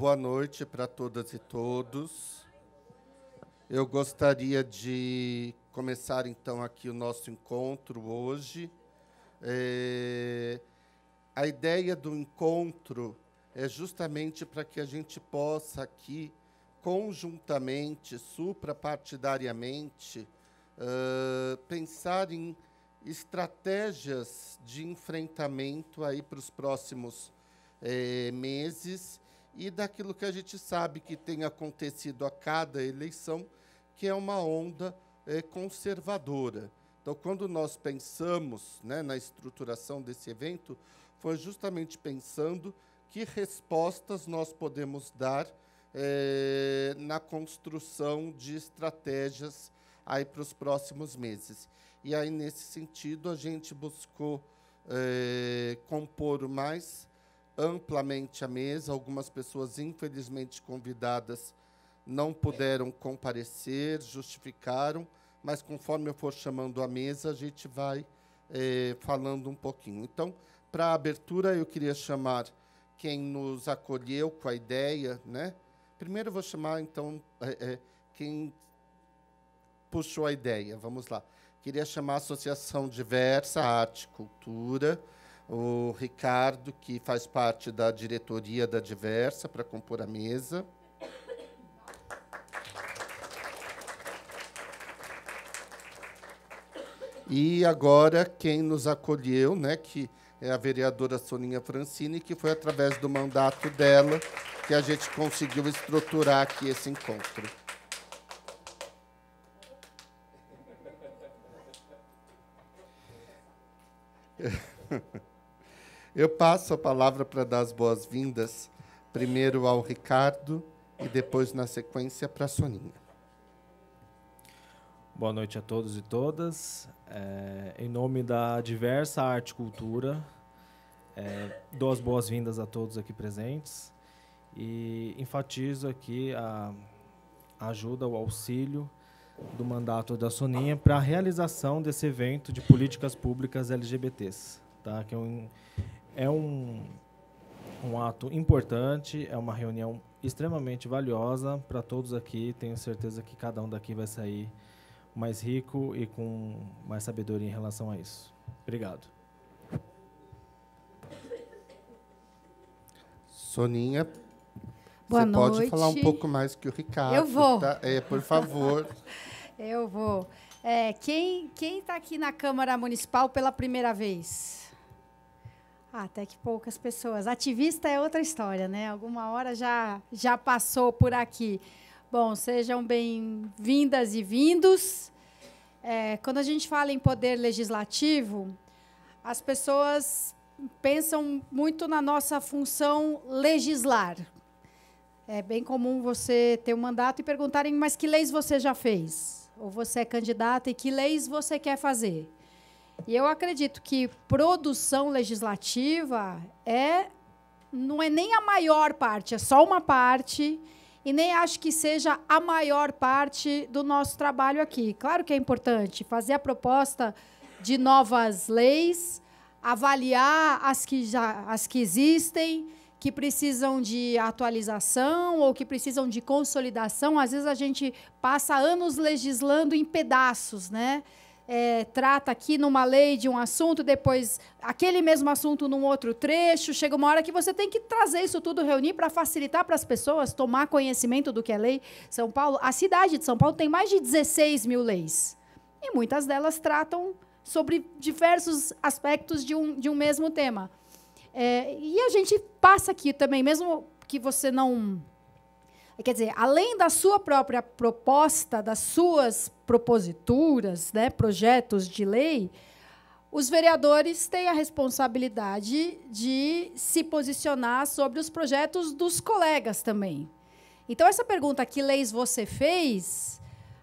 boa noite para todas e todos. Eu gostaria de começar então aqui o nosso encontro hoje. É, a ideia do encontro é justamente para que a gente possa aqui conjuntamente, suprapartidariamente, uh, pensar em estratégias de enfrentamento aí para os próximos eh, meses e daquilo que a gente sabe que tem acontecido a cada eleição, que é uma onda eh, conservadora. Então, quando nós pensamos né, na estruturação desse evento, foi justamente pensando que respostas nós podemos dar eh, na construção de estratégias aí para os próximos meses. E aí, nesse sentido, a gente buscou é, compor mais amplamente a mesa. Algumas pessoas, infelizmente convidadas, não puderam comparecer, justificaram, mas conforme eu for chamando a mesa, a gente vai é, falando um pouquinho. Então, para a abertura, eu queria chamar quem nos acolheu com a ideia, né? Primeiro eu vou chamar então é, é, quem puxou a ideia. Vamos lá. Queria chamar a Associação Diversa Arte e Cultura, o Ricardo, que faz parte da diretoria da Diversa, para compor a mesa. E agora quem nos acolheu, né, que é a vereadora Soninha Francini, que foi através do mandato dela que a gente conseguiu estruturar aqui esse encontro. Eu passo a palavra para dar as boas-vindas, primeiro ao Ricardo e depois, na sequência, para a Soninha. Boa noite a todos e todas. É, em nome da Diversa Arte e Cultura, é, dou as boas-vindas a todos aqui presentes e enfatizo aqui a ajuda, o auxílio do mandato da Soninha para a realização desse evento de políticas públicas LGBTs, tá? Que é um, é um, um ato importante, é uma reunião extremamente valiosa para todos aqui. Tenho certeza que cada um daqui vai sair mais rico e com mais sabedoria em relação a isso. Obrigado. Soninha, Boa você noite. pode falar um pouco mais que o Ricardo. Eu vou. Tá? É, por favor. Eu vou. É, quem está aqui na Câmara Municipal pela primeira vez? Ah, até que poucas pessoas. Ativista é outra história, né? Alguma hora já, já passou por aqui. Bom, sejam bem-vindas e vindos. É, quando a gente fala em poder legislativo, as pessoas pensam muito na nossa função legislar. É bem comum você ter um mandato e perguntarem, mas que leis você já fez? ou você é candidata e que leis você quer fazer. E eu acredito que produção legislativa é não é nem a maior parte, é só uma parte e nem acho que seja a maior parte do nosso trabalho aqui. Claro que é importante fazer a proposta de novas leis, avaliar as que já as que existem, que precisam de atualização ou que precisam de consolidação. Às vezes a gente passa anos legislando em pedaços, né? É, trata aqui numa lei de um assunto, depois aquele mesmo assunto num outro trecho. Chega uma hora que você tem que trazer isso tudo, reunir para facilitar para as pessoas tomar conhecimento do que é lei. São Paulo, a cidade de São Paulo tem mais de 16 mil leis. E muitas delas tratam sobre diversos aspectos de um, de um mesmo tema. É, e a gente passa aqui também, mesmo que você não. Quer dizer, além da sua própria proposta, das suas proposituras, né, projetos de lei, os vereadores têm a responsabilidade de se posicionar sobre os projetos dos colegas também. Então, essa pergunta, que leis você fez?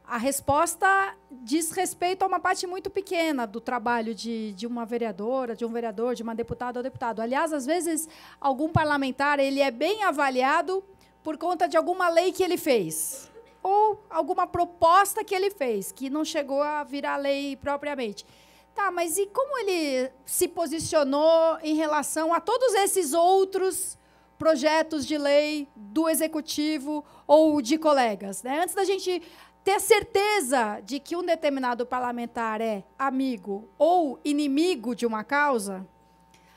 a resposta diz respeito a uma parte muito pequena do trabalho de, de uma vereadora, de um vereador, de uma deputada ou deputado. Aliás, às vezes, algum parlamentar ele é bem avaliado por conta de alguma lei que ele fez ou alguma proposta que ele fez, que não chegou a virar lei propriamente. Tá, mas e como ele se posicionou em relação a todos esses outros projetos de lei do executivo ou de colegas. Né? Antes da gente ter certeza de que um determinado parlamentar é amigo ou inimigo de uma causa,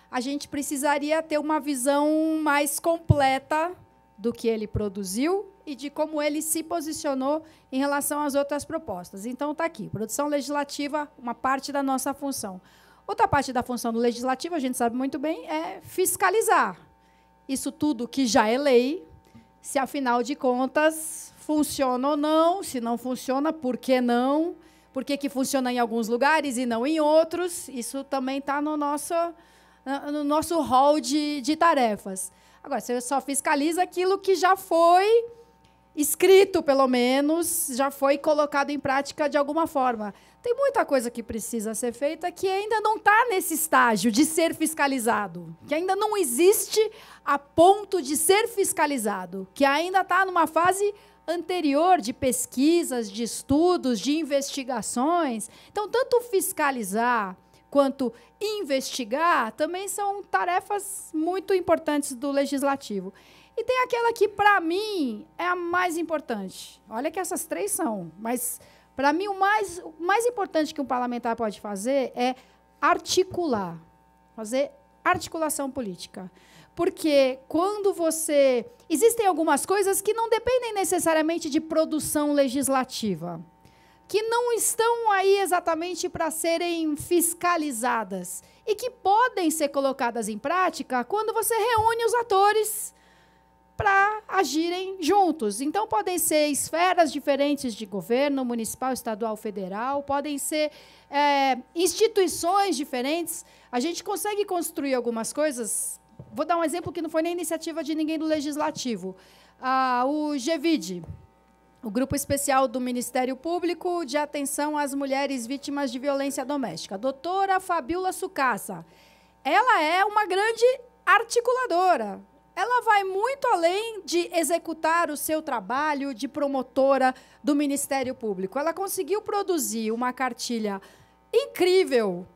a gente precisaria ter uma visão mais completa do que ele produziu e de como ele se posicionou em relação às outras propostas. Então, está aqui: produção legislativa, uma parte da nossa função. Outra parte da função do legislativo, a gente sabe muito bem, é fiscalizar isso tudo que já é lei, se afinal de contas funciona ou não, se não funciona, por que não, por que, que funciona em alguns lugares e não em outros, isso também está no nosso, no nosso hall de, de tarefas. Agora, você só fiscaliza aquilo que já foi escrito, pelo menos, já foi colocado em prática de alguma forma. Tem muita coisa que precisa ser feita que ainda não está nesse estágio de ser fiscalizado, que ainda não existe a ponto de ser fiscalizado, que ainda está numa fase anterior de pesquisas, de estudos, de investigações. Então, tanto fiscalizar quanto investigar também são tarefas muito importantes do legislativo. E tem aquela que, para mim, é a mais importante. Olha que essas três são, mas para mim, o mais, o mais importante que um parlamentar pode fazer é articular, fazer articulação política. Porque quando você. Existem algumas coisas que não dependem necessariamente de produção legislativa, que não estão aí exatamente para serem fiscalizadas e que podem ser colocadas em prática quando você reúne os atores para agirem juntos. Então, podem ser esferas diferentes de governo, municipal, estadual, federal, podem ser é, instituições diferentes. A gente consegue construir algumas coisas. Vou dar um exemplo que não foi nem iniciativa de ninguém do legislativo. Ah, o GVID, o Grupo Especial do Ministério Público de Atenção às Mulheres Vítimas de Violência Doméstica. Doutora Fabiola Sucassa. Ela é uma grande articuladora ela vai muito além de executar o seu trabalho de promotora do Ministério Público. Ela conseguiu produzir uma cartilha incrível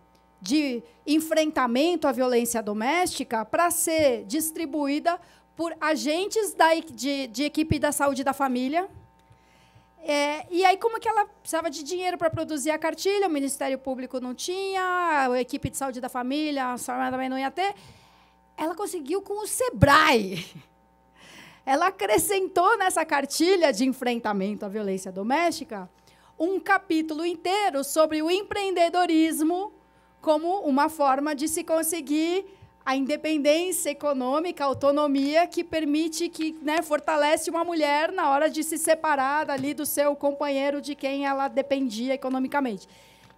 de enfrentamento à violência doméstica para ser distribuída por agentes da, de, de equipe da saúde da família. É, e aí, como que ela precisava de dinheiro para produzir a cartilha? O Ministério Público não tinha, a equipe de saúde da família, a senhora também não ia ter ela conseguiu com o Sebrae. Ela acrescentou nessa cartilha de enfrentamento à violência doméstica um capítulo inteiro sobre o empreendedorismo como uma forma de se conseguir a independência econômica, a autonomia que permite que né, fortalece uma mulher na hora de se separar ali do seu companheiro de quem ela dependia economicamente.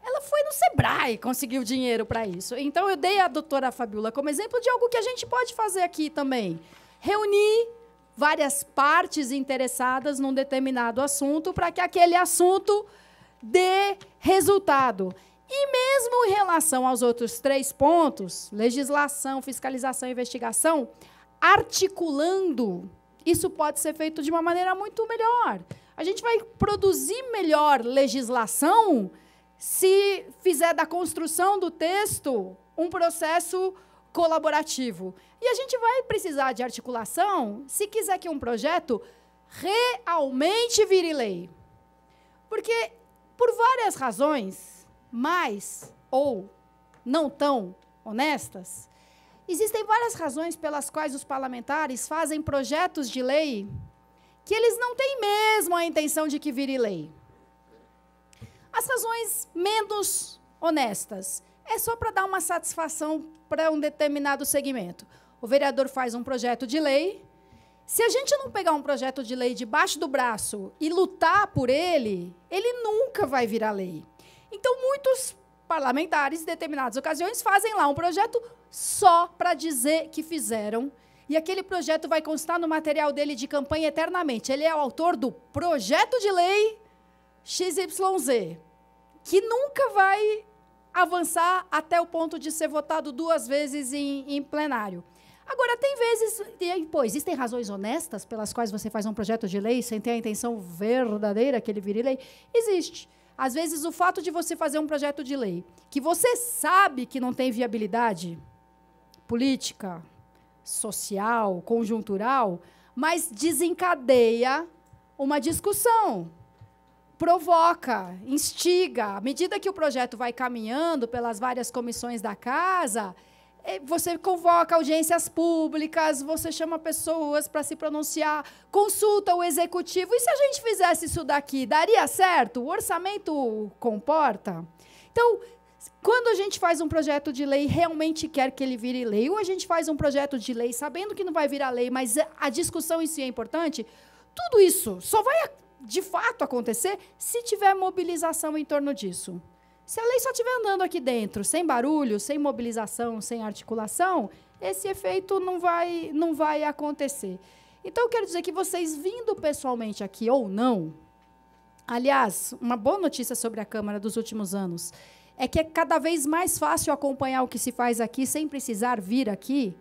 Ela foi no Sebrae, conseguiu dinheiro para isso. Então, eu dei a doutora Fabiola como exemplo de algo que a gente pode fazer aqui também. Reunir várias partes interessadas num determinado assunto para que aquele assunto dê resultado. E mesmo em relação aos outros três pontos, legislação, fiscalização e investigação, articulando, isso pode ser feito de uma maneira muito melhor. A gente vai produzir melhor legislação se fizer da construção do texto um processo colaborativo. E a gente vai precisar de articulação se quiser que um projeto realmente vire lei. Porque, por várias razões, mais ou não tão honestas, existem várias razões pelas quais os parlamentares fazem projetos de lei que eles não têm mesmo a intenção de que vire lei. As razões menos honestas é só para dar uma satisfação para um determinado segmento. O vereador faz um projeto de lei. Se a gente não pegar um projeto de lei debaixo do braço e lutar por ele, ele nunca vai virar lei. Então, muitos parlamentares, em determinadas ocasiões, fazem lá um projeto só para dizer que fizeram. E aquele projeto vai constar no material dele de campanha eternamente. Ele é o autor do projeto de lei XYZ que nunca vai avançar até o ponto de ser votado duas vezes em, em plenário. Agora, tem vezes. Pô, existem razões honestas pelas quais você faz um projeto de lei sem ter a intenção verdadeira que ele vire lei? Existe. Às vezes, o fato de você fazer um projeto de lei que você sabe que não tem viabilidade política, social, conjuntural, mas desencadeia uma discussão, provoca, instiga. À medida que o projeto vai caminhando pelas várias comissões da casa, você convoca audiências públicas, você chama pessoas para se pronunciar, consulta o executivo. E se a gente fizesse isso daqui, daria certo? O orçamento comporta? Então, quando a gente faz um projeto de lei realmente quer que ele vire lei, ou a gente faz um projeto de lei sabendo que não vai virar lei, mas a discussão em si é importante, tudo isso só vai de fato acontecer se tiver mobilização em torno disso. Se a lei só estiver andando aqui dentro, sem barulho, sem mobilização, sem articulação, esse efeito não vai, não vai acontecer. Então, quero dizer que vocês vindo pessoalmente aqui ou não, aliás, uma boa notícia sobre a Câmara dos últimos anos é que é cada vez mais fácil acompanhar o que se faz aqui sem precisar vir aqui.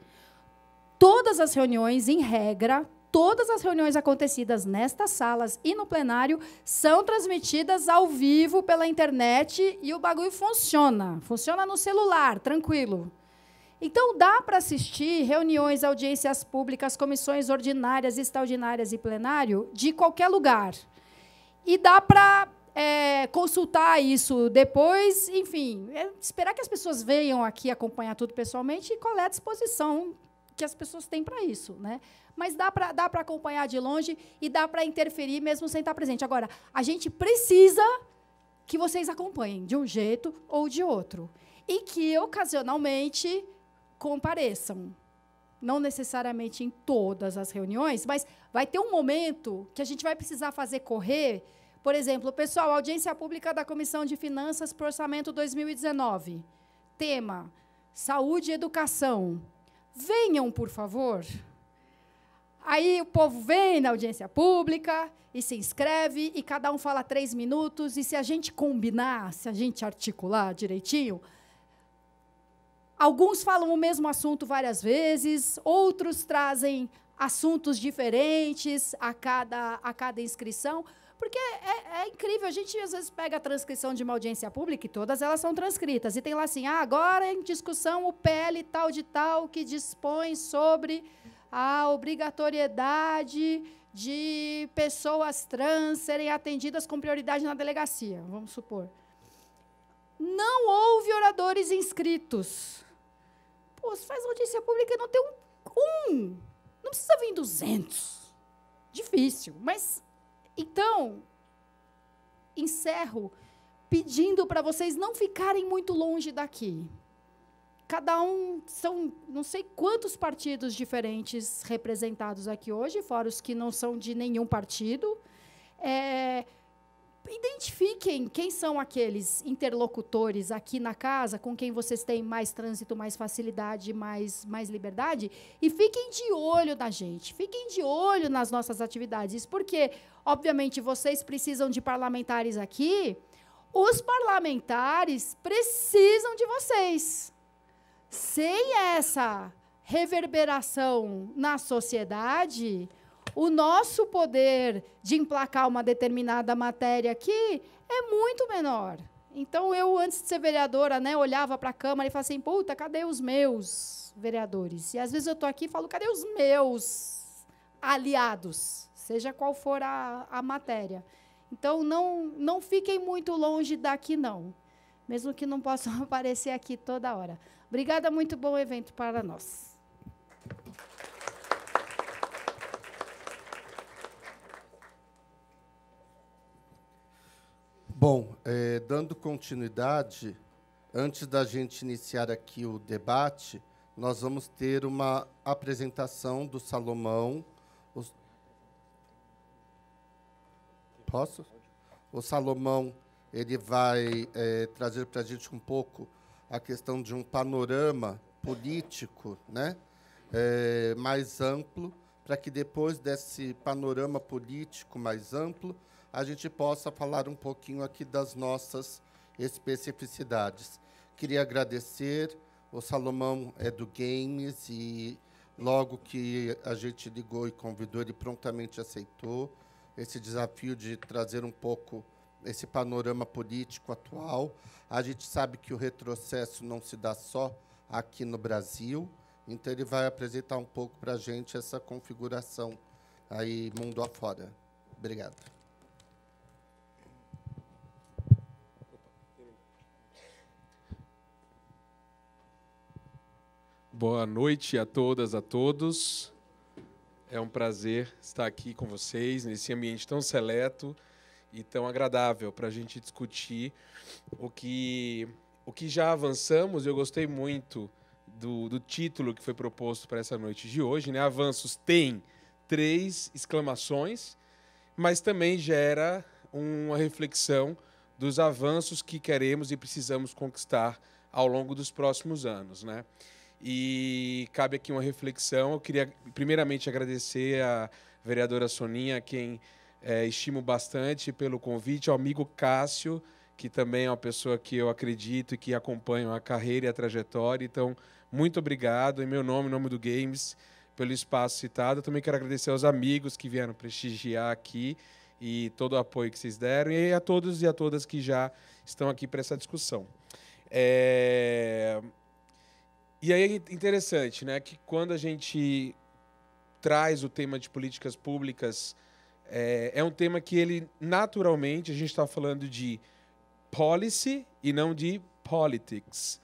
Todas as reuniões, em regra, todas as reuniões acontecidas nestas salas e no plenário são transmitidas ao vivo pela internet e o bagulho funciona. Funciona no celular, tranquilo. Então, dá para assistir reuniões, audiências públicas, comissões ordinárias, extraordinárias e plenário de qualquer lugar. E dá para é, consultar isso depois, enfim, é esperar que as pessoas venham aqui acompanhar tudo pessoalmente e qual é a disposição que as pessoas têm para isso. Né? mas dá para dá acompanhar de longe e dá para interferir mesmo sem estar presente. Agora, a gente precisa que vocês acompanhem de um jeito ou de outro e que ocasionalmente compareçam. Não necessariamente em todas as reuniões, mas vai ter um momento que a gente vai precisar fazer correr. Por exemplo, pessoal, audiência pública da Comissão de Finanças para Orçamento 2019. Tema: Saúde e Educação. Venham, por favor. Aí o povo vem na audiência pública e se inscreve, e cada um fala três minutos, e se a gente combinar, se a gente articular direitinho, alguns falam o mesmo assunto várias vezes, outros trazem assuntos diferentes a cada, a cada inscrição, porque é, é, incrível, a gente às vezes pega a transcrição de uma audiência pública e todas elas são transcritas, e tem lá assim, ah, agora em discussão o PL tal de tal que dispõe sobre a obrigatoriedade de pessoas trans serem atendidas com prioridade na delegacia, vamos supor. Não houve oradores inscritos. Pô, faz audiência pública e não tem um, um. Não precisa vir 200. Difícil. Mas, então, encerro pedindo para vocês não ficarem muito longe daqui. Cada um são não sei quantos partidos diferentes representados aqui hoje, fora os que não são de nenhum partido. É, identifiquem quem são aqueles interlocutores aqui na casa com quem vocês têm mais trânsito, mais facilidade, mais, mais liberdade, e fiquem de olho na gente, fiquem de olho nas nossas atividades, porque, obviamente, vocês precisam de parlamentares aqui, os parlamentares precisam de vocês. Sem essa reverberação na sociedade, o nosso poder de emplacar uma determinada matéria aqui é muito menor. Então, eu, antes de ser vereadora, né, olhava para a Câmara e falava assim, puta, cadê os meus vereadores? E, às vezes, eu estou aqui e falo, cadê os meus aliados? Seja qual for a, a matéria. Então, não, não fiquem muito longe daqui, não. Mesmo que não possam aparecer aqui toda hora. Obrigada, muito bom evento para nós. Bom, é, dando continuidade, antes da gente iniciar aqui o debate, nós vamos ter uma apresentação do Salomão. Os... Posso? O Salomão ele vai é, trazer para a gente um pouco a questão de um panorama político né, é, mais amplo, para que depois desse panorama político mais amplo, a gente possa falar um pouquinho aqui das nossas especificidades. Queria agradecer, o Salomão é do Games e logo que a gente ligou e convidou, ele prontamente aceitou esse desafio de trazer um pouco esse panorama político atual. A gente sabe que o retrocesso não se dá só aqui no Brasil, Então ele vai apresentar um pouco para a gente essa configuração aí mundo afora. Obrigado. Boa noite a todas, a todos. É um prazer estar aqui com vocês nesse ambiente tão seleto e tão agradável para a gente discutir o que, o que já avançamos. Eu gostei muito do, do título que foi proposto para essa noite de hoje. Né? Avanços tem três exclamações, mas também gera uma reflexão dos avanços que queremos e precisamos conquistar ao longo dos próximos anos. Né? E cabe aqui uma reflexão. Eu queria, primeiramente, agradecer a vereadora Soninha, quem é, estimo bastante pelo convite, ao amigo Cássio, que também é uma pessoa que eu acredito e que acompanha a carreira e a trajetória. Então, muito obrigado em meu nome, em nome do Games, pelo espaço citado. Eu também quero agradecer aos amigos que vieram prestigiar aqui e todo o apoio que vocês deram e a todos e a todas que já estão aqui para essa discussão. É... E aí é interessante, né, que quando a gente traz o tema de políticas públicas, é, é um tema que ele naturalmente a gente está falando de policy e não de politics.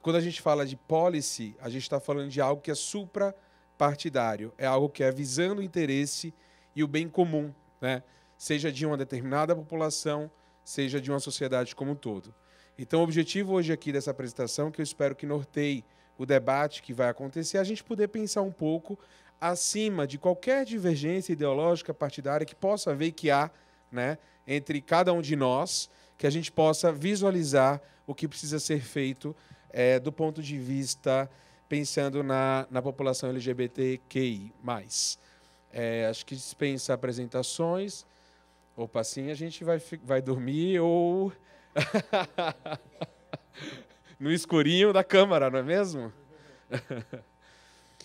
Quando a gente fala de policy, a gente está falando de algo que é suprapartidário, é algo que é visando o interesse e o bem comum, né? seja de uma determinada população, seja de uma sociedade como um todo. Então, o objetivo hoje aqui dessa apresentação, que eu espero que norteie o debate que vai acontecer, a gente poder pensar um pouco acima de qualquer divergência ideológica partidária que possa haver que há né, entre cada um de nós, que a gente possa visualizar o que precisa ser feito é, do ponto de vista pensando na, na população LGBTQI+. É, acho que dispensa apresentações. Opa, assim a gente vai, vai dormir ou no escurinho da câmara, não é mesmo?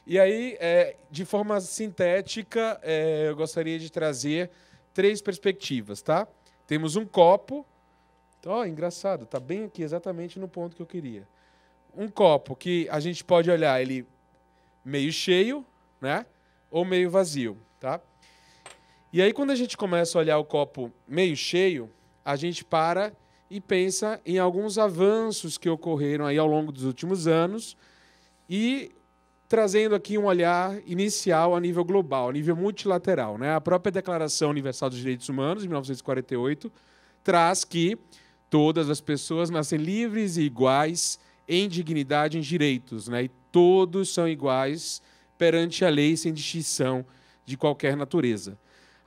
e aí, é, de forma sintética, é, eu gostaria de trazer três perspectivas, tá? Temos um copo. Ó, oh, engraçado, tá bem aqui, exatamente no ponto que eu queria. Um copo que a gente pode olhar ele meio cheio, né? Ou meio vazio, tá? E aí, quando a gente começa a olhar o copo meio cheio, a gente para e pensa em alguns avanços que ocorreram aí ao longo dos últimos anos e trazendo aqui um olhar inicial a nível global, a nível multilateral. Né? A própria Declaração Universal dos Direitos Humanos, de 1948, traz que todas as pessoas nascem livres e iguais em dignidade e em direitos, né? e todos são iguais perante a lei sem distinção de qualquer natureza.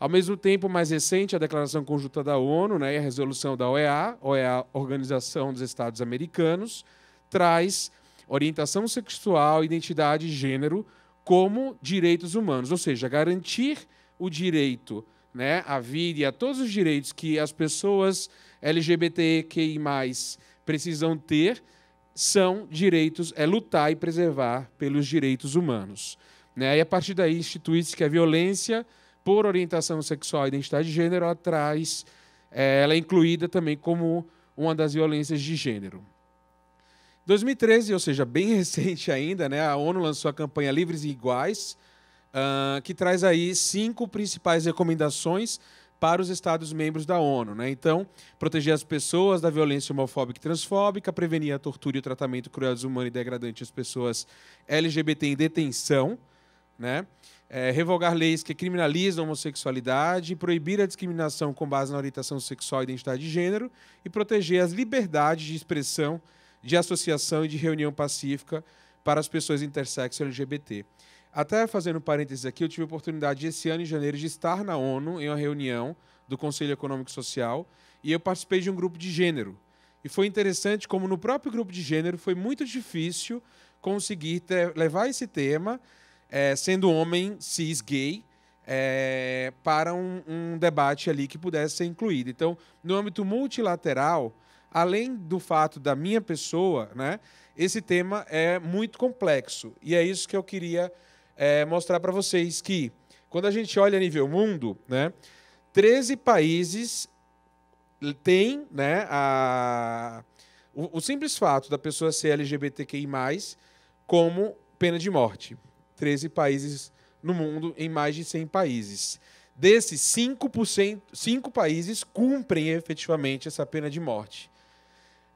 Ao mesmo tempo, mais recente, a Declaração Conjunta da ONU né, e a resolução da OEA, OEA, Organização dos Estados Americanos, traz orientação sexual, identidade e gênero como direitos humanos, ou seja, garantir o direito né, à vida e a todos os direitos que as pessoas LGBTQI+, precisam ter, são direitos, é lutar e preservar pelos direitos humanos. Né? E a partir daí institui-se que a violência por orientação sexual e identidade de gênero, ela traz, é, ela é incluída também como uma das violências de gênero. 2013, ou seja, bem recente ainda, né, a ONU lançou a campanha Livres e Iguais, uh, que traz aí cinco principais recomendações para os Estados-membros da ONU. Né? Então, proteger as pessoas da violência homofóbica e transfóbica, prevenir a tortura e o tratamento cruel, desumano e degradante às pessoas LGBT em detenção, né? É, revogar leis que criminalizam a homossexualidade, proibir a discriminação com base na orientação sexual e identidade de gênero e proteger as liberdades de expressão, de associação e de reunião pacífica para as pessoas intersexo LGBT. Até fazendo parênteses aqui, eu tive a oportunidade esse ano, em janeiro, de estar na ONU em uma reunião do Conselho Econômico e Social e eu participei de um grupo de gênero. E foi interessante como no próprio grupo de gênero foi muito difícil conseguir levar esse tema é, sendo homem cis gay, é, para um, um, debate ali que pudesse ser incluído. Então, no âmbito multilateral, além do fato da minha pessoa, né, esse tema é muito complexo. E é isso que eu queria é, mostrar para vocês que, quando a gente olha a nível mundo, né, 13 países têm né, a, o, o simples fato da pessoa ser LGBTQI, como pena de morte. 13 países no mundo, em mais de 100 países. Desses, 5%, 5 países cumprem efetivamente essa pena de morte.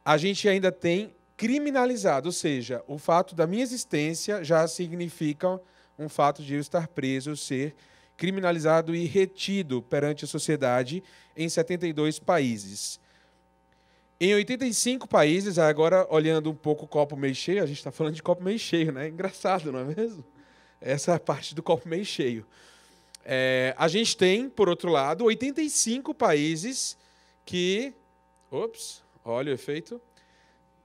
A gente ainda tem criminalizado, ou seja, o fato da minha existência já significa um fato de eu estar preso, ser criminalizado e retido perante a sociedade em 72 países. Em 85 países, agora olhando um pouco o copo meio cheio, a gente está falando de copo meio cheio, né? Engraçado, não é mesmo? Essa é parte do copo meio cheio. É, a gente tem, por outro lado, 85 países que. Ops, olha o efeito.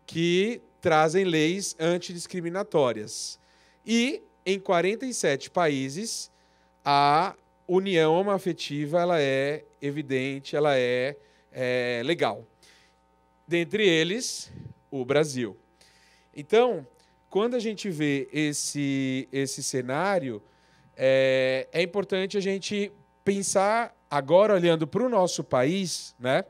Que trazem leis antidiscriminatórias. E em 47 países, a união homoafetiva ela é evidente, ela é, é legal. Dentre eles, o Brasil. Então, quando a gente vê esse, esse cenário, é, é importante a gente pensar, agora olhando para o nosso país, né,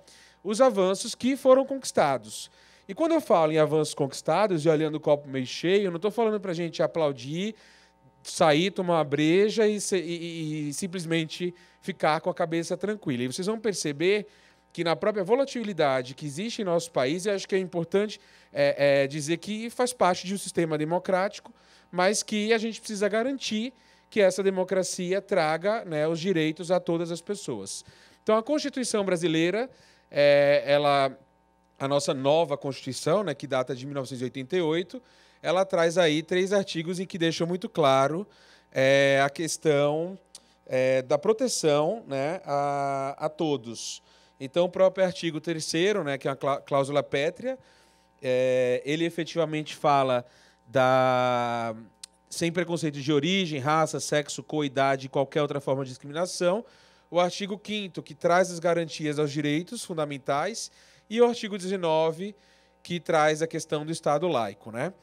os avanços que foram conquistados. E quando eu falo em avanços conquistados e olhando o copo meio cheio, não estou falando para a gente aplaudir, sair, tomar uma breja e, e, e, simplesmente ficar com a cabeça tranquila. E vocês vão perceber que na própria volatilidade que existe em nosso país, eu acho que é importante é, é, dizer que faz parte de um sistema democrático, mas que a gente precisa garantir que essa democracia traga né, os direitos a todas as pessoas. Então, a Constituição brasileira, é, ela, a nossa nova Constituição, né, que data de 1988, ela traz aí três artigos em que deixam muito claro é, a questão é, da proteção né, a, a todos. Então, o próprio artigo 3 né, que é a cláusula pétrea, é, ele efetivamente fala da sem preconceito de origem, raça, sexo, coidade e qualquer outra forma de discriminação. O artigo 5 que traz as garantias aos direitos fundamentais. E o artigo 19, que traz a questão do Estado laico. Né?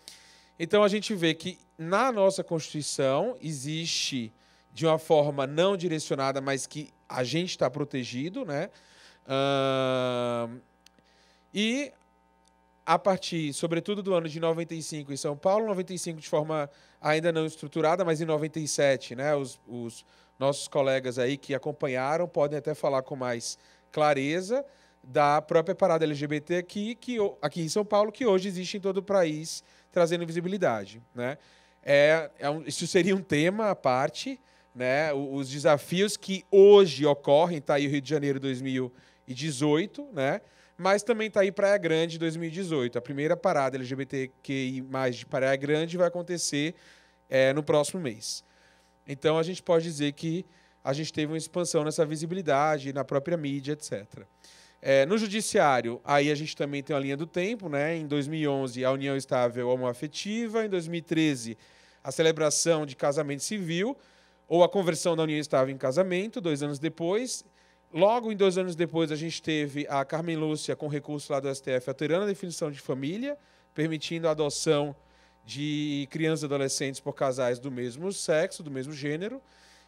Então, a gente vê que na nossa Constituição existe, de uma forma não direcionada, mas que a gente está protegido, né? Uh, e a partir, sobretudo, do ano de 95 em São Paulo, 95 de forma ainda não estruturada, mas em 97, né, os, os nossos colegas aí que acompanharam podem até falar com mais clareza da própria parada LGBT aqui, que, aqui em São Paulo, que hoje existe em todo o país, trazendo visibilidade. Né? É, é um, isso seria um tema à parte, né? os desafios que hoje ocorrem, está aí o Rio de Janeiro 2000 2018, né? Mas também está aí Praia Grande 2018. A primeira parada LGBTQI mais de Praia Grande vai acontecer é, no próximo mês. Então a gente pode dizer que a gente teve uma expansão nessa visibilidade, na própria mídia, etc. É, no judiciário, aí a gente também tem a linha do tempo, né? Em 2011, a união estável homoafetiva. Em 2013, a celebração de casamento civil ou a conversão da união estável em casamento. Dois anos depois, Logo, em dois anos depois, a gente teve a Carmen Lúcia com recurso lá do STF alterando a definição de família, permitindo a adoção de crianças e adolescentes por casais do mesmo sexo, do mesmo gênero.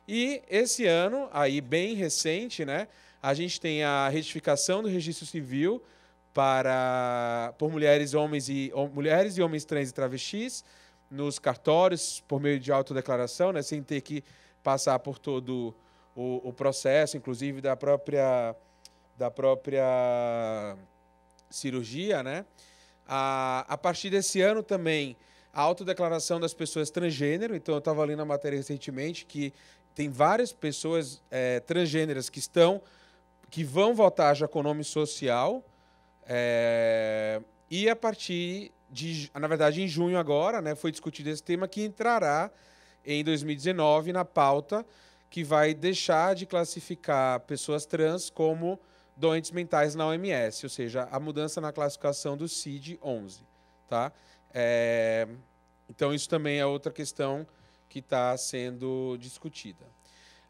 E esse ano, aí bem recente, né, a gente tem a retificação do registro civil para por mulheres, homens e mulheres e homens trans e travestis nos cartórios por meio de autodeclaração, né, sem ter que passar por todo o, o processo, inclusive da própria, da própria cirurgia, né? A, a partir desse ano também, a autodeclaração das pessoas transgênero. Então, eu estava lendo a matéria recentemente que tem várias pessoas é, transgêneras que estão, que vão votar já com nome social. É, e a partir de, na verdade, em junho agora, né, foi discutido esse tema que entrará em 2019 na pauta que vai deixar de classificar pessoas trans como doentes mentais na OMS, ou seja, a mudança na classificação do CID-11. Tá? É, então, isso também é outra questão que está sendo discutida.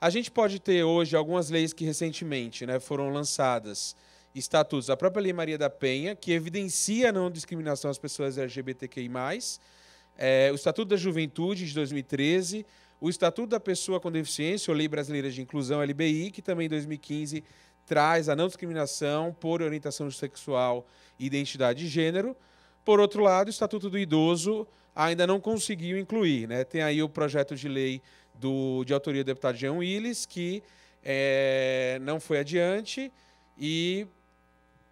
A gente pode ter hoje algumas leis que recentemente né, foram lançadas, estatutos. A própria Lei Maria da Penha, que evidencia a não discriminação às pessoas LGBTQI+, é, o Estatuto da Juventude, de 2013, o Estatuto da Pessoa com Deficiência, ou Lei Brasileira de Inclusão, LBI, que também em 2015 traz a não discriminação por orientação sexual e identidade de gênero. Por outro lado, o Estatuto do Idoso, ainda não conseguiu incluir. Né? Tem aí o projeto de lei do, de autoria do deputado Jean Willis, que é, não foi adiante e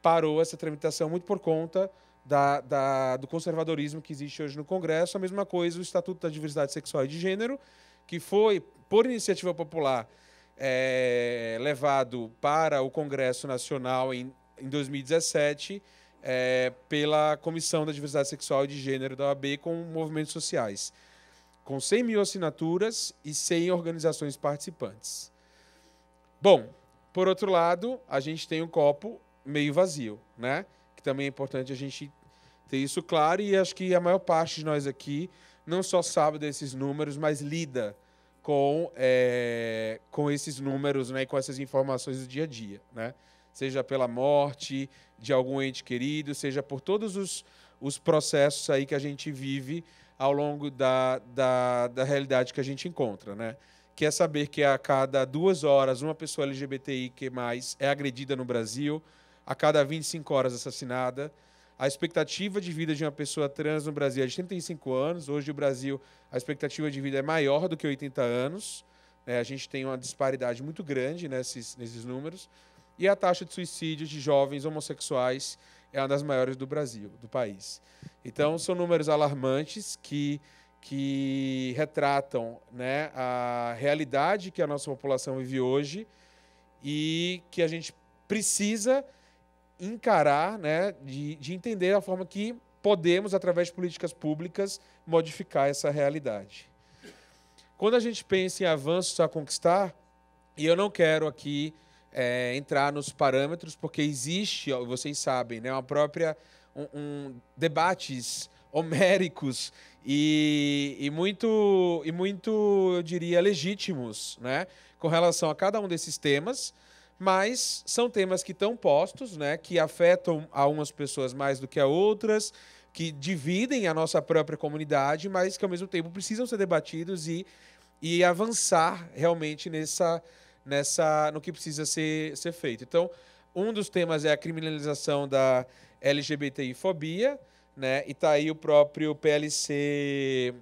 parou essa tramitação muito por conta da, da, do conservadorismo que existe hoje no Congresso. A mesma coisa o Estatuto da Diversidade Sexual e de Gênero, que foi, por iniciativa popular, é, levado para o Congresso Nacional em, em 2017 é, pela Comissão da Diversidade Sexual e de Gênero da OAB com movimentos sociais, com 100 mil assinaturas e 100 organizações participantes. Bom, por outro lado, a gente tem um copo meio vazio, né? Que também é importante a gente ter isso claro e acho que a maior parte de nós aqui não só sabe desses números, mas lida com, é, com esses números né, e com essas informações do dia a dia. Né? Seja pela morte de algum ente querido, seja por todos os, os processos aí que a gente vive ao longo da, da, da realidade que a gente encontra. Né? Que é saber que a cada duas horas uma pessoa LGBTI que mais é agredida no Brasil, a cada 25 horas assassinada, a expectativa de vida de uma pessoa trans no Brasil é de 35 anos. Hoje, o Brasil, a expectativa de vida é maior do que 80 anos. É, a gente tem uma disparidade muito grande nesses, nesses números. E a taxa de suicídio de jovens homossexuais é uma das maiores do Brasil, do país. Então, são números alarmantes que, que retratam né, a realidade que a nossa população vive hoje e que a gente precisa encarar, né, de, de entender a forma que podemos, através de políticas públicas, modificar essa realidade. Quando a gente pensa em avanços a conquistar, e eu não quero aqui é, entrar nos parâmetros, porque existe, vocês sabem, né, uma própria um, um debates homéricos e, e, muito e muito eu diria legítimos, né, com relação a cada um desses temas mas são temas que estão postos, né, que afetam a umas pessoas mais do que a outras, que dividem a nossa própria comunidade, mas que ao mesmo tempo precisam ser debatidos e, e avançar realmente nessa, nessa no que precisa ser, ser feito. Então, um dos temas é a criminalização da LGBTI-fobia, né, e está aí o próprio PLC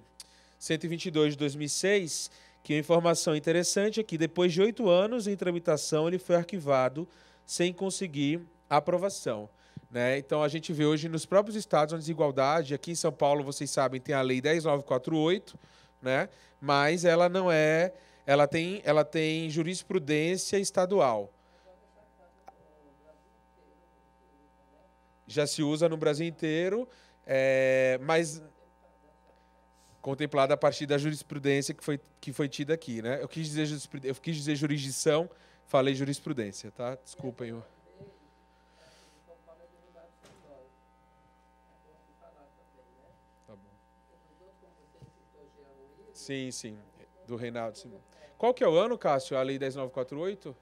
122 de 2006, que a informação interessante é que depois de oito anos em tramitação, ele foi arquivado sem conseguir aprovação. Né? Então a gente vê hoje nos próprios estados uma desigualdade. Aqui em São Paulo, vocês sabem, tem a lei 10948, né? mas ela não é. Ela tem, ela tem jurisprudência estadual. Já se usa no Brasil inteiro, é, mas contemplada a partir da jurisprudência que foi, que foi tida aqui, né? Eu quis dizer eu quis dizer jurisdição, falei jurisprudência, tá? Desculpem. Eu... Tá bom. Sim, sim, do Reinaldo. Sim. Qual que é o ano, Cássio? A lei 10948?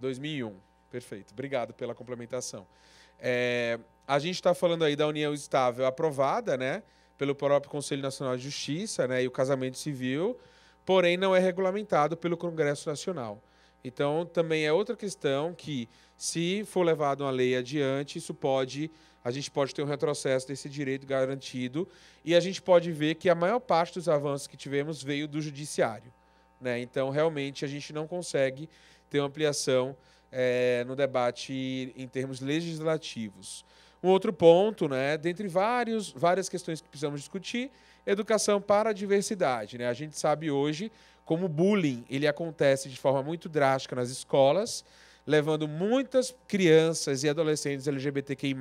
2001. Perfeito. Obrigado pela complementação. É, a gente está falando aí da união estável aprovada, né? Pelo próprio Conselho Nacional de Justiça né, e o casamento civil, porém não é regulamentado pelo Congresso Nacional. Então, também é outra questão que, se for levado uma lei adiante, isso pode, a gente pode ter um retrocesso desse direito garantido e a gente pode ver que a maior parte dos avanços que tivemos veio do judiciário. Né? Então, realmente, a gente não consegue ter uma ampliação é, no debate em termos legislativos. Um outro ponto, né, dentre vários, várias questões que precisamos discutir, educação para a diversidade. Né? A gente sabe hoje como o bullying ele acontece de forma muito drástica nas escolas, levando muitas crianças e adolescentes LGBTQI+,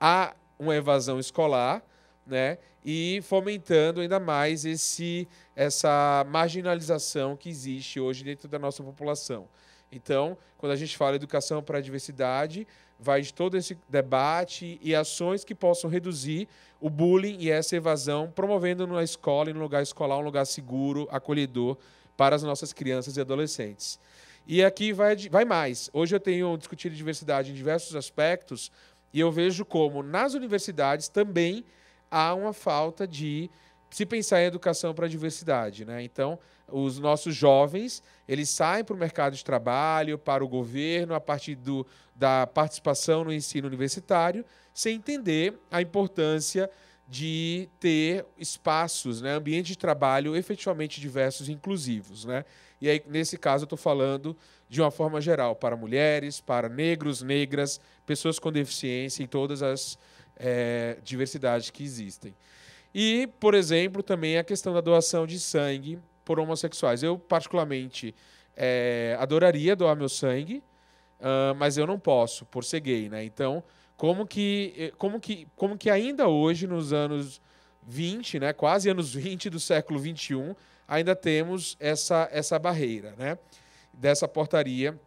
a uma evasão escolar, né? e fomentando ainda mais esse, essa marginalização que existe hoje dentro da nossa população. Então, quando a gente fala educação para a diversidade, vai de todo esse debate e ações que possam reduzir o bullying e essa evasão, promovendo na escola e no lugar escolar um lugar seguro, acolhedor para as nossas crianças e adolescentes. E aqui vai, vai mais. Hoje eu tenho discutido diversidade em diversos aspectos e eu vejo como nas universidades também há uma falta de se pensar em educação para a diversidade. Né? Então, os nossos jovens eles saem para o mercado de trabalho, para o governo, a partir do, da participação no ensino universitário, sem entender a importância de ter espaços, né, ambiente de trabalho efetivamente diversos e inclusivos. Né? E aí, nesse caso, eu estou falando de uma forma geral, para mulheres, para negros, negras, pessoas com deficiência e todas as é, diversidades que existem. E, por exemplo, também a questão da doação de sangue por homossexuais. Eu, particularmente, é, adoraria doar meu sangue, uh, mas eu não posso, por ser gay. Né? Então, como que, eh, como, que, como que ainda hoje, nos anos 20, né, quase anos 20 do século 21, ainda temos essa, essa barreira, né? Dessa portaria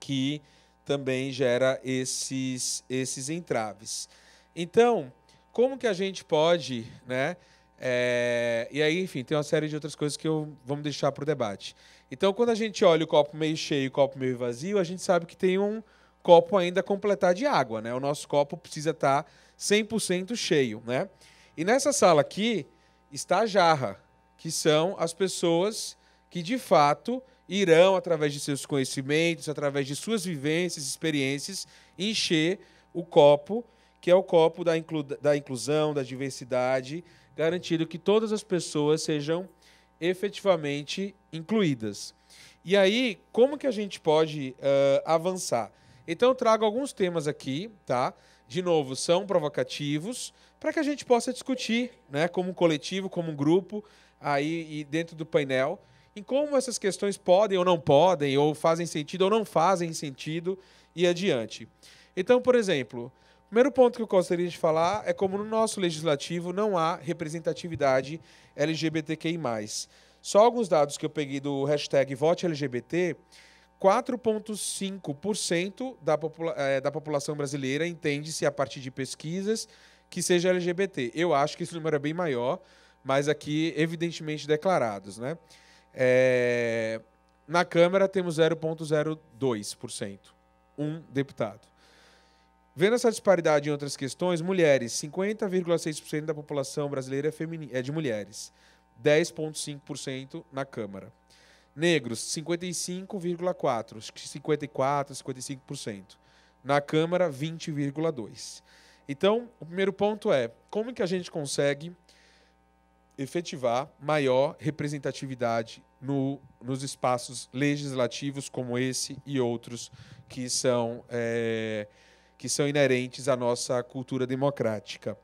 que também gera esses, esses entraves. Então, como que a gente pode, né? É, e aí, enfim, tem uma série de outras coisas que eu vamos deixar para o debate. Então, quando a gente olha o copo meio cheio e o copo meio vazio, a gente sabe que tem um copo ainda a completar de água, né? O nosso copo precisa estar tá 100% cheio, né? E nessa sala aqui está a jarra, que são as pessoas que de fato irão, através de seus conhecimentos, através de suas vivências, experiências, encher o copo, que é o copo da, inclu da inclusão, da diversidade, garantindo que todas as pessoas sejam efetivamente incluídas. E aí, como que a gente pode uh, avançar? Então, eu trago alguns temas aqui, tá? De novo, são provocativos, para que a gente possa discutir, né, como coletivo, como grupo, aí e dentro do painel, em como essas questões podem ou não podem, ou fazem sentido ou não fazem sentido, e adiante. Então, por exemplo, primeiro ponto que eu gostaria de falar é como no nosso legislativo não há representatividade LGBTQI+. Só alguns dados que eu peguei do hashtag Vote LGBT, 4,5% da, popula é, da população brasileira entende-se a partir de pesquisas que seja LGBT. Eu acho que esse número é bem maior, mas aqui evidentemente declarados. Né? É... Na Câmara temos 0,02%, um deputado. Vendo essa disparidade em outras questões, mulheres, 50,6% da população brasileira é, é de mulheres, 10,5% na Câmara. Negros, 55,4%, 54%, 55%. Na Câmara, 20,2%. Então, o primeiro ponto é como que a gente consegue efetivar maior representatividade no, nos espaços legislativos como esse e outros que são, é, que são inerentes à nossa cultura democrática.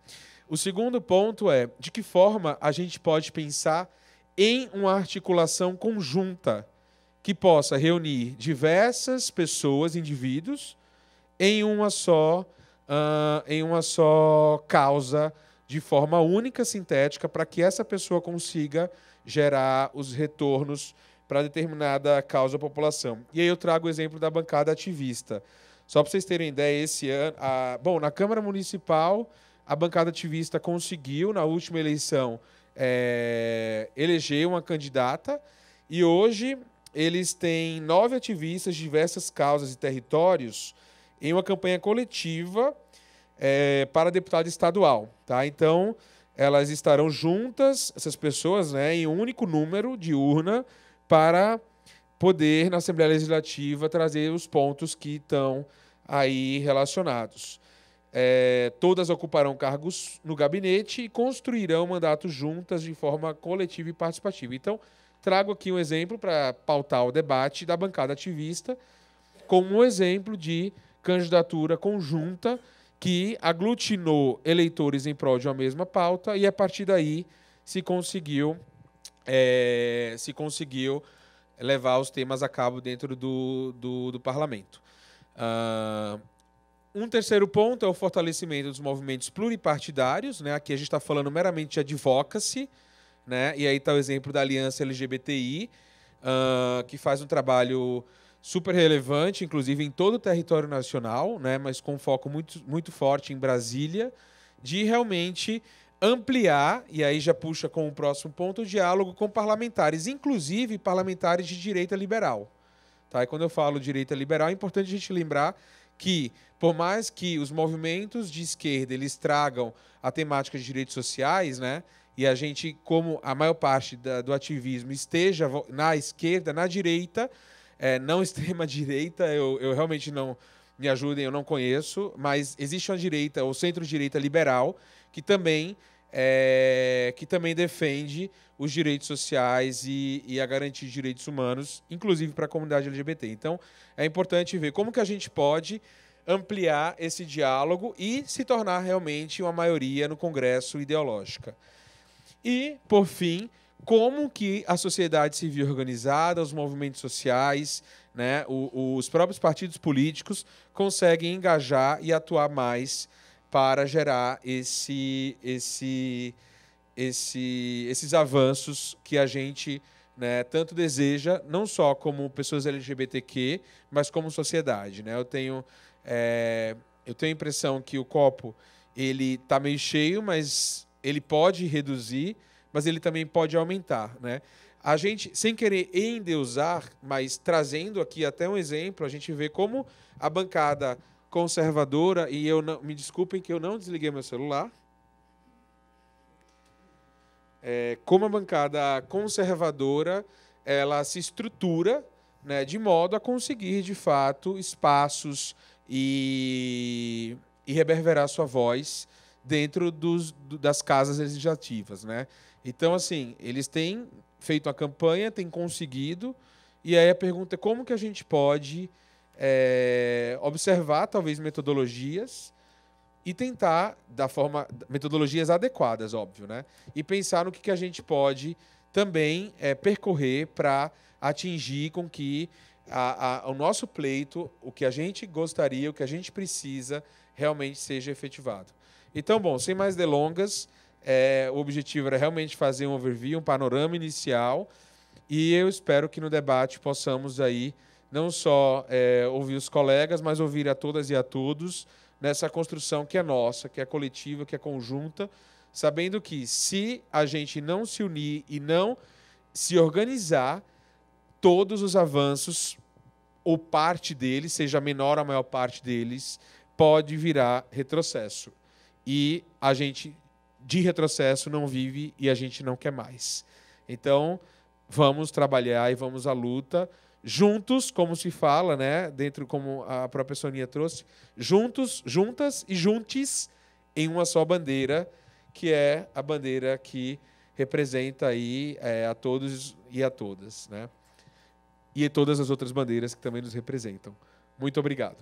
O segundo ponto é de que forma a gente pode pensar em uma articulação conjunta que possa reunir diversas pessoas, indivíduos, em uma só uh, em uma só causa de forma única, sintética, para que essa pessoa consiga gerar os retornos para determinada causa ou população. E aí eu trago o exemplo da bancada ativista. Só para vocês terem ideia, esse ano, a, bom, na Câmara Municipal, a bancada ativista conseguiu, na última eleição, é, eleger uma candidata e hoje eles têm nove ativistas de diversas causas e territórios em uma campanha coletiva é, para deputado estadual. Tá? Então, elas estarão juntas, essas pessoas, né, em um único número de urna para poder, na Assembleia Legislativa, trazer os pontos que estão aí relacionados. É, todas ocuparão cargos no gabinete e construirão mandatos juntas de forma coletiva e participativa. Então, trago aqui um exemplo para pautar o debate da bancada ativista, como um exemplo de candidatura conjunta que aglutinou eleitores em prol de uma mesma pauta e a partir daí se conseguiu é, se conseguiu levar os temas a cabo dentro do, do, do parlamento. Uh, um terceiro ponto é o fortalecimento dos movimentos pluripartidários. Né? Aqui a gente está falando meramente de advocacy, né? e aí está o exemplo da Aliança LGBTI, uh, que faz um trabalho super relevante, inclusive em todo o território nacional, né, mas com foco muito, muito forte em Brasília, de realmente ampliar, e aí já puxa com o próximo ponto, o diálogo com parlamentares, inclusive parlamentares de direita liberal. Tá? E quando eu falo direita liberal, é importante a gente lembrar que, por mais que os movimentos de esquerda eles tragam a temática de direitos sociais, né, e a gente, como a maior parte da, do ativismo esteja na esquerda, na direita, é, não extrema-direita, eu, eu realmente não. Me ajudem, eu não conheço, mas existe uma direita, ou centro-direita liberal, que também é, que também defende os direitos sociais e, e a garantia de direitos humanos, inclusive para a comunidade LGBT. Então, é importante ver como que a gente pode ampliar esse diálogo e se tornar realmente uma maioria no Congresso ideológica. E, por fim, como que a sociedade civil organizada, os movimentos sociais, né, os próprios partidos políticos conseguem engajar e atuar mais para gerar esse, esse, esse, esses avanços que a gente né, tanto deseja, não só como pessoas LGBTQ, mas como sociedade. Né? Eu, tenho, é, eu tenho a impressão que o copo ele está meio cheio, mas ele pode reduzir, mas ele também pode aumentar. Né? A gente, sem querer endeusar, mas trazendo aqui até um exemplo, a gente vê como a bancada conservadora, e eu não, me desculpem que eu não desliguei meu celular. É, como a bancada conservadora ela se estrutura né, de modo a conseguir, de fato, espaços e, e reverberar sua voz dentro dos, das casas legislativas. Né? Então, assim, eles têm feito a campanha, têm conseguido, e aí a pergunta é como que a gente pode é, observar talvez metodologias e tentar da forma metodologias adequadas, óbvio, né? E pensar no que, que a gente pode também é, percorrer para atingir com que a, a, o nosso pleito, o que a gente gostaria, o que a gente precisa, realmente seja efetivado. Então, bom, sem mais delongas, é, o objetivo era realmente fazer um overview, um panorama inicial, e eu espero que no debate possamos aí não só é, ouvir os colegas, mas ouvir a todas e a todos nessa construção que é nossa, que é coletiva, que é conjunta, sabendo que se a gente não se unir e não se organizar, todos os avanços, ou parte deles, seja menor ou a maior parte deles, pode virar retrocesso. E a gente de retrocesso não vive e a gente não quer mais. Então, vamos trabalhar e vamos à luta juntos, como se fala, né, dentro como a própria Sonia trouxe, juntos, juntas e juntes em uma só bandeira, que é a bandeira que representa aí é, a todos e a todas, né? E todas as outras bandeiras que também nos representam. Muito obrigado.